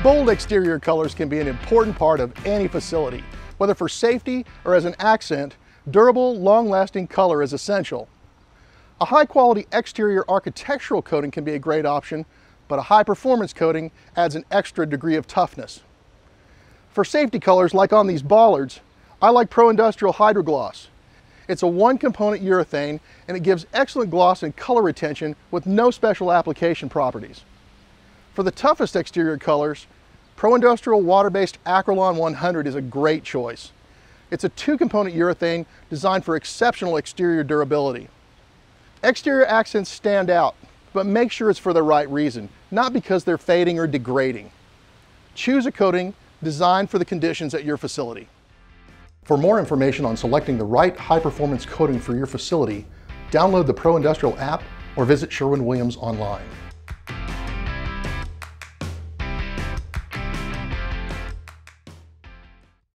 Bold exterior colors can be an important part of any facility. Whether for safety or as an accent, durable, long-lasting color is essential. A high-quality exterior architectural coating can be a great option, but a high-performance coating adds an extra degree of toughness. For safety colors, like on these bollards, I like Pro Industrial Hydrogloss. It's a one-component urethane, and it gives excellent gloss and color retention with no special application properties. For the toughest exterior colors, Pro Industrial water-based Acrolon 100 is a great choice. It's a two-component urethane designed for exceptional exterior durability. Exterior accents stand out, but make sure it's for the right reason, not because they're fading or degrading. Choose a coating designed for the conditions at your facility. For more information on selecting the right high-performance coating for your facility, download the Pro Industrial app or visit Sherwin-Williams online.